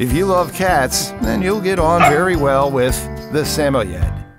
If you love cats, then you'll get on very well with the Samoyed.